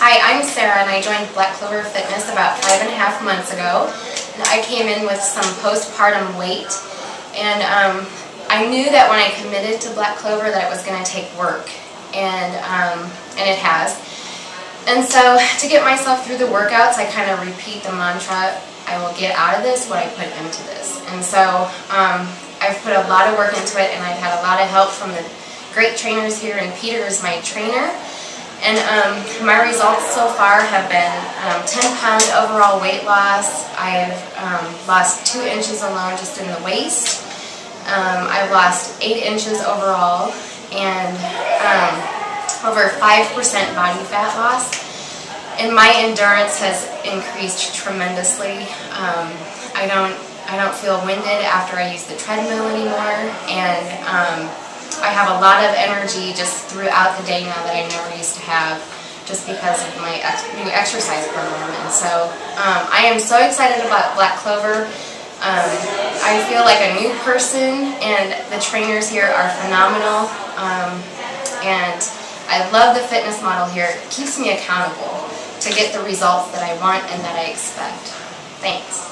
Hi, I'm Sara and I joined Black Clover Fitness about five and a half months ago. And I came in with some postpartum weight and um, I knew that when I committed to Black Clover that it was going to take work and, um, and it has. And so to get myself through the workouts I kind of repeat the mantra, I will get out of this what I put into this. And so um, I've put a lot of work into it and I've had a lot of help from the great trainers here and Peter is my trainer. And um, my results so far have been um, 10 pound overall weight loss. I've um, lost 2 inches alone just in the waist. Um, I've lost 8 inches overall and um, over 5% body fat loss. And my endurance has increased tremendously. Um, I don't I don't feel winded after I use the treadmill anymore and I have a lot of energy just throughout the day now that I never used to have just because of my ex new exercise program. And so um, I am so excited about Black Clover. Um, I feel like a new person and the trainers here are phenomenal. Um, and I love the fitness model here. It keeps me accountable to get the results that I want and that I expect. Thanks.